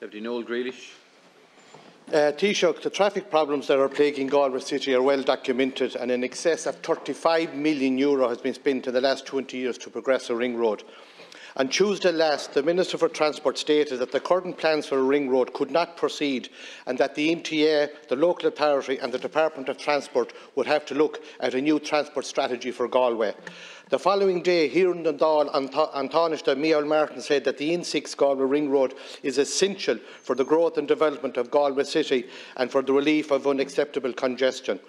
Deputy Noel Grealish. Uh, Taoiseach, the traffic problems that are plaguing Galway City are well documented and in excess of 35 million euro has been spent in the last 20 years to progress a ring road. On Tuesday last, the Minister for Transport stated that the current plans for a ring road could not proceed and that the NTA, the local authority and the Department of Transport would have to look at a new transport strategy for Galway. The following day, here in Dundal, Antonishta Micheál Martin said that the N6 Galway Ring Road is essential for the growth and development of Galway City and for the relief of unacceptable congestion.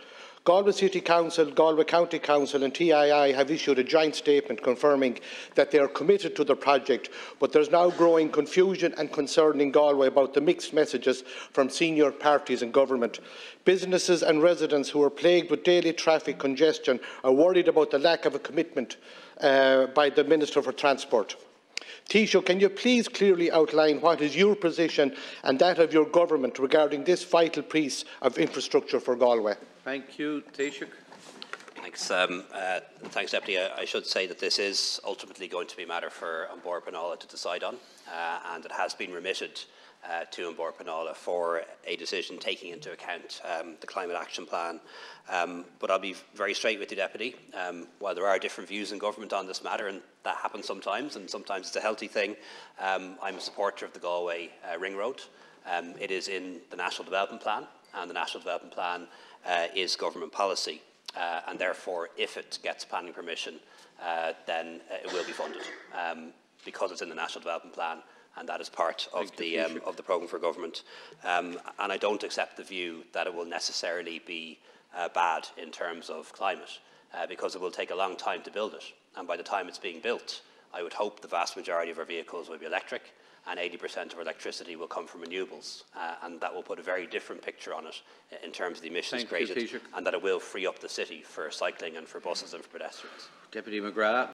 Galway City Council, Galway County Council and TII have issued a joint statement confirming that they are committed to the project, but there is now growing confusion and concern in Galway about the mixed messages from senior parties and government. Businesses and residents who are plagued with daily traffic congestion are worried about the lack of a commitment uh, by the Minister for Transport. Taoiseach, can you please clearly outline what is your position and that of your government regarding this vital piece of infrastructure for Galway? Thank you. Taoiseach. Thanks, um, uh, thanks, Deputy. I, I, should say that this is ultimately going to be a matter for An Bord to decide on, uh, and it has been remitted uh, to An Bord for a decision taking into account um, the Climate Action Plan. Um, but I'll be very straight with you, Deputy. Um, while there are different views in government on this matter, and that happens sometimes, and sometimes it's a healthy thing, um, I'm a supporter of the Galway uh, Ring Road. Um, it is in the National Development Plan, and the National Development Plan uh, is government policy. Uh, and therefore, if it gets planning permission, uh, then uh, it will be funded um, because it's in the National Development Plan and that is part of the, um, of the programme for government. Um, and I don't accept the view that it will necessarily be uh, bad in terms of climate uh, because it will take a long time to build it. And by the time it's being built, I would hope the vast majority of our vehicles will be electric and 80% of our electricity will come from renewables. Uh, and that will put a very different picture on it in terms of the emissions Thank created you, and that it will free up the city for cycling and for buses and for pedestrians. Deputy McGrath.